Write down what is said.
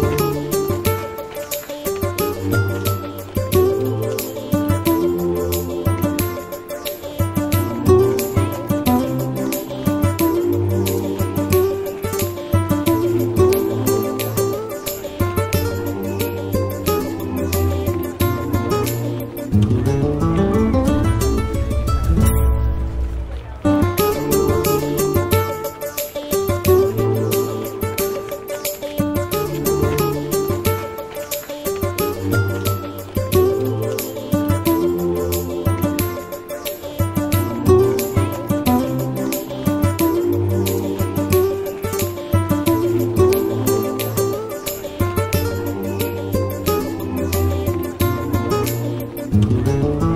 thank mm -hmm. you Música